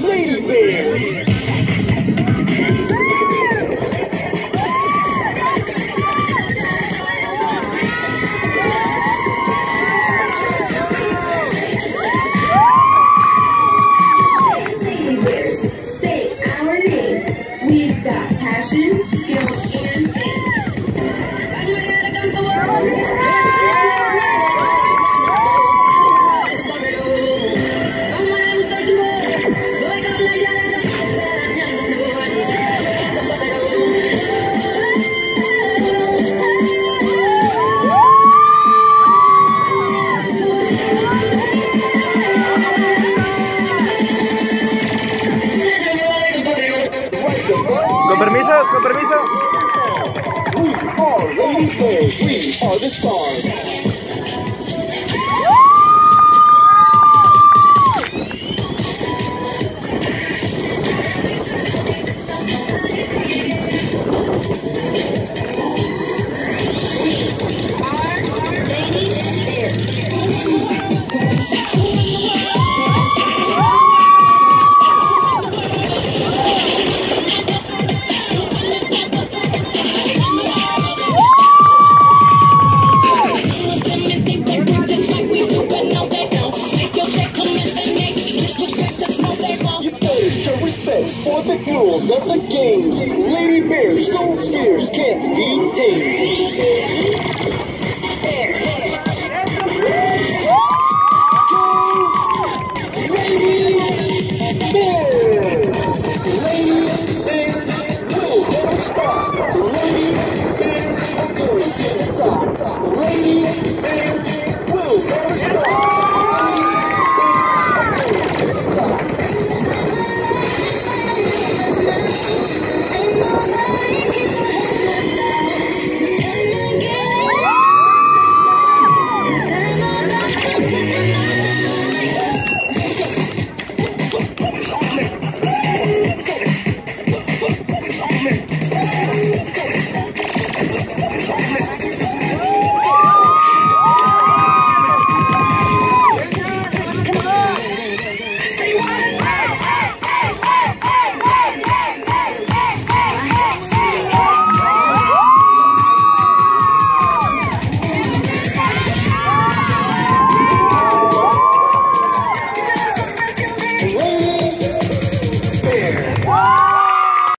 Lady name. We've got passion, permiso. We are. We are the stars. Rules of the game. Lady Bears, so fierce, can't be tamed.